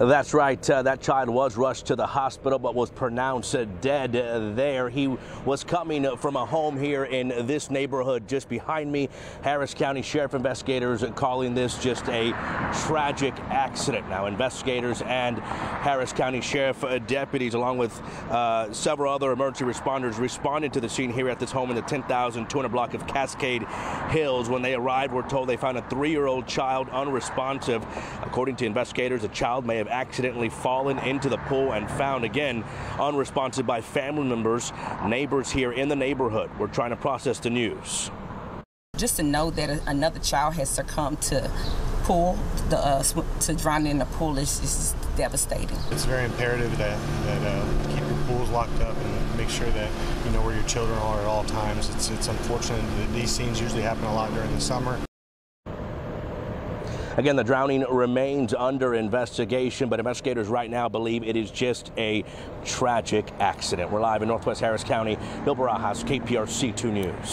That's right. Uh, that child was rushed to the hospital but was pronounced dead uh, there. He was coming from a home here in this neighborhood just behind me. Harris County Sheriff investigators calling this just a tragic accident. Now, investigators and Harris County Sheriff uh, deputies, along with uh, several other emergency responders, responded to the scene here at this home in the 10,200 block of Cascade Hills. When they arrived, we're told they found a three year old child unresponsive. According to investigators, the child may have accidentally fallen into the pool and found again unresponsive by family members, neighbors here in the neighborhood. We're trying to process the news. Just to know that another child has succumbed to pool, the, uh, to drown in the pool is, is devastating. It's very imperative that, that uh, keep your pools locked up and make sure that you know where your children are at all times. It's, it's unfortunate that these scenes usually happen a lot during the summer. Again, the drowning remains under investigation, but investigators right now believe it is just a tragic accident. We're live in Northwest Harris County. Bill Barajas, KPRC 2 News.